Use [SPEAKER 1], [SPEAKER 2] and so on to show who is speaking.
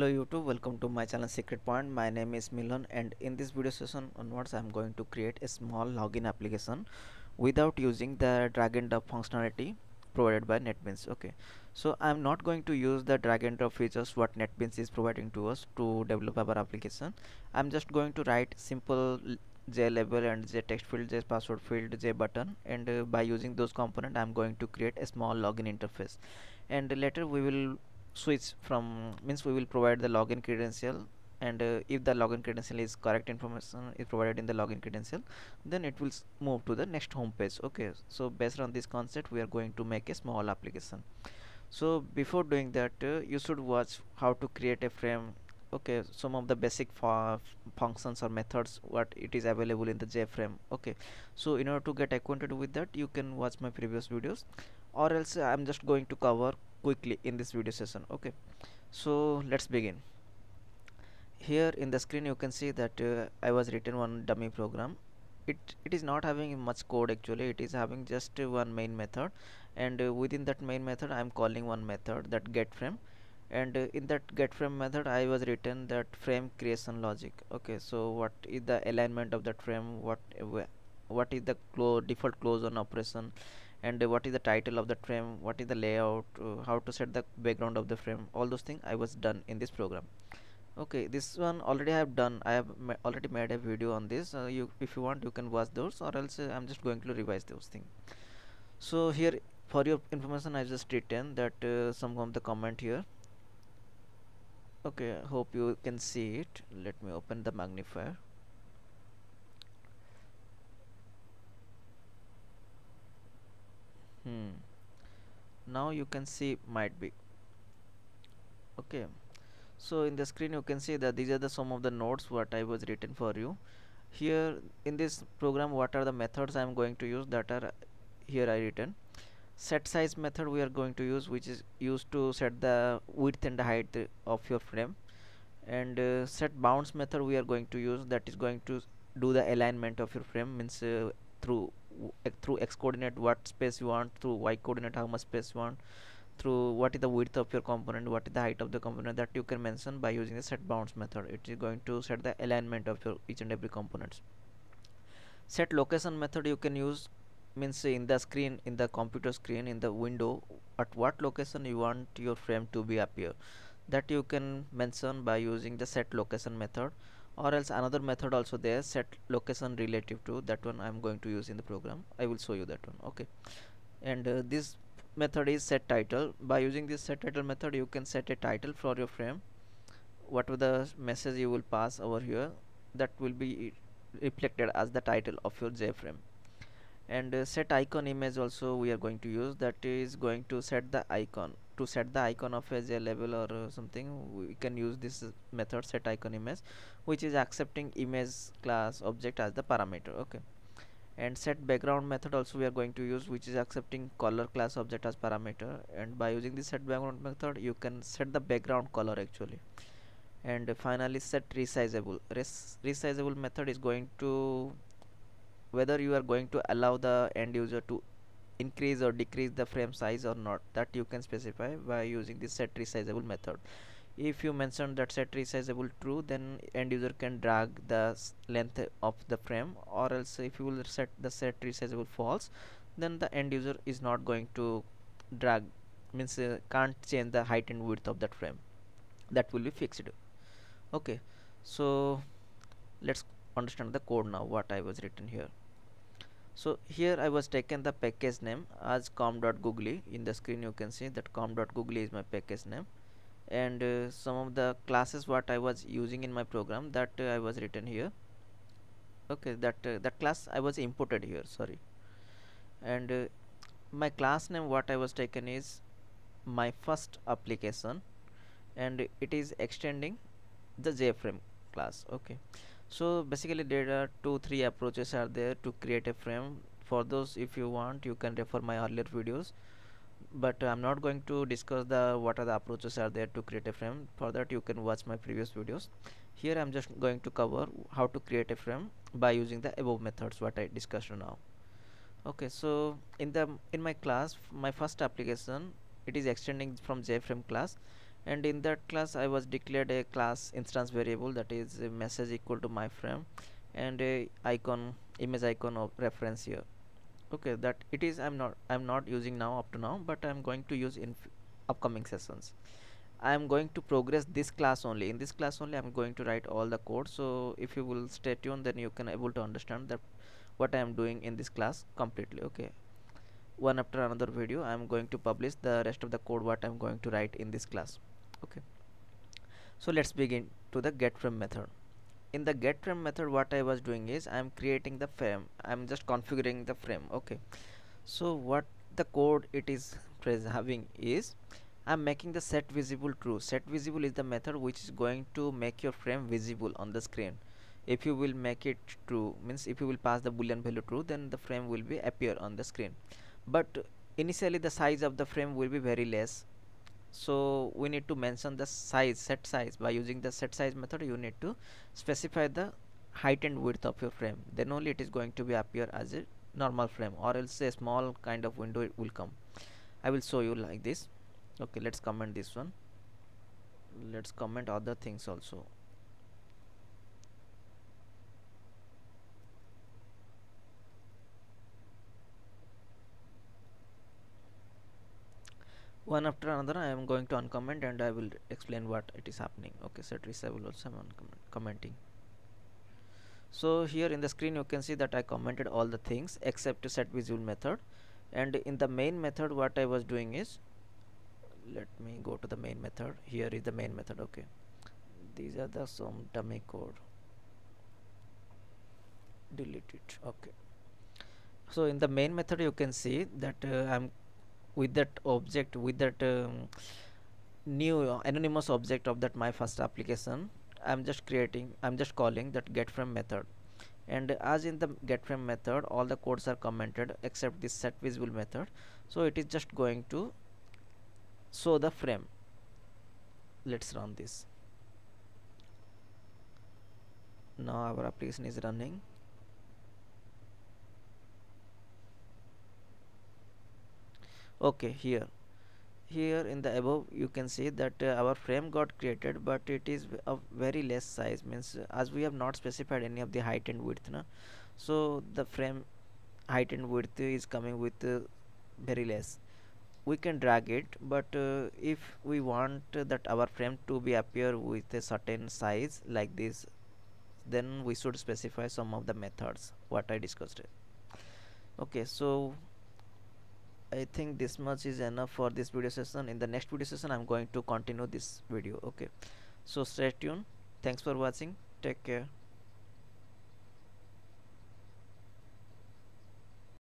[SPEAKER 1] hello youtube welcome to my channel Cecret Point. My name is milan and in this video session onwards i'm going to create a small login application without using the drag and drop functionality provided by netbeans okay. So i'm not going to use the drag and drop features what netbeans is providing to us to develop our application. I'm just going to write simple JLabel and JTextField j password field JButton and uh, by using those component i'm going to create a small login interface. And later we will switch from means we will provide the login credential and uh, if the login credential is correct information is provided in the login credential then it will move to the next home page. Okay so based on this concept we are going to make a small application. So before doing that uh, you should watch how to create a frame. Okay some of the basic functions or methods what it is available in the jframe. Okay so in order to get acquainted with that you can watch my previous videos. Or else i'm just going to cover quickly in this video session okay? So let's begin. Here in the screen you can see that uh, I was written one dummy program. It it is not having much code actually. It is having just uh, one main method. And uh, within that main method I am calling one method that get frame and uh, in that get frame method I was written that frame creation logic okay? So what is the alignment of that frame? What what is the clo default close on operation and uh, what is the title of the frame what is the layout uh, how to set the background of the frame all those things I was done in this program. Okay this one already I have done I have ma already made a video on this uh, you if you want you can watch those or else uh, I'm just going to revise those things so here for your information I just written that uh, some of the comment here. Okay hope you can see it. Let me open the magnifier hmm. Now you can see might be. Okay. So in the screen you can see that these are the some of the nodes what I was written for you. Here in this program what are the methods I am going to use that are here I written. Set size method we are going to use which is used to set the width and the height of your frame. And uh, set bounds method we are going to use that is going to do the alignment of your frame means uh, through through x coordinate what space you want through y coordinate how much space you want through what is the width of your component what is the height of the component that you can mention by using the set bounds method. It is going to set the alignment of your each and every components. Set location method you can use means in the screen in the computer screen in the window at what location you want your frame to be appear. That you can mention by using the set location method or else another method also there set location relative to that one I'm going to use in the program. I will show you that one okay. And uh, this method is set title. By using this set title method you can set a title for your frame. Whatever the message you will pass over here that will be reflected as the title of your JFrame. And uh, set icon image also we are going to use. That is going to set the icon to set the icon of a label or uh, something we can use this method set icon image which is accepting image class object as the parameter okay. And set background method also we are going to use which is accepting color class object as parameter. And by using this set background method you can set the background color actually. And finally set resizable. Res resizable method is going to whether you are going to allow the end user to increase or decrease the frame size or not that you can specify by using this set resizable method. If you mention that set resizable true then end user can drag the length of the frame or else if you will set the set resizable false then the end user is not going to drag means uh, can't change the height and width of that frame. That will be fixed. Okay. So let's understand the code now what I was written here so here I was taken the package name as com.googly in the screen you can see that com.googly is my package name. And uh, some of the classes what I was using in my program that uh, I was written here. Okay that uh, that class I was imported here sorry. And uh, my class name what I was taken is my first application. And it is extending the JFrame class okay so basically there are two three approaches are there to create a frame. For those if you want you can refer my earlier videos. But I'm not going to discuss the what are the approaches are there to create a frame. For that you can watch my previous videos. Here I'm just going to cover how to create a frame by using the above methods what I discussed now. Okay so in the in my class my first application it is extending from JFrame class and in that class I was declared a class instance variable that is a message equal to my frame and a icon image icon of reference here. Okay that it is I'm not I'm not using now up to now but I'm going to use in upcoming sessions. I am going to progress this class only. In this class only I'm going to write all the code. So if you will stay tuned then you can able to understand that what I am doing in this class completely okay? One after another video I am going to publish the rest of the code what I am going to write in this class okay. So let's begin to the get frame method. In the get frame method what I was doing is I am creating the frame. I am just configuring the frame. Okay. So what the code it is having is I'm making the set visible true. Set visible is the method which is going to make your frame visible on the screen. If you will make it true means if you will pass the boolean value true then the frame will be appear on the screen. But initially the size of the frame will be very less so we need to mention the size set size. By using the set size method you need to specify the height and width of your frame. Then only it is going to be appear as a normal frame or else a small kind of window it will come. I will show you like this. Okay let's comment this one. Let's comment other things also one after another I am going to uncomment and I will explain what it is happening. Okay set disable also I'm commenting. So here in the screen you can see that I commented all the things except to set visible method. And in the main method what I was doing is let me go to the main method. Here is the main method okay. These are the some dummy code. Delete it okay. So in the main method you can see that uh, I'm with that object with that um, new anonymous object of that my first application I'm just creating I'm just calling that get frame method. And as in the get frame method all the codes are commented except this set visible method. So it is just going to show the frame. Let's run this. Now our application is running okay here. Here in the above you can see that uh, our frame got created but it is of very less size. Means uh, as we have not specified any of the height and width na? so the frame height and width is coming with uh, very less. We can drag it but uh, if we want that our frame to be appear with a certain size like this then we should specify some of the methods what I discussed. Okay so I think this much is enough for this video session. In the next video session I'm going to continue this video okay? So stay tuned. Thanks for watching. Take care